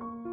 you.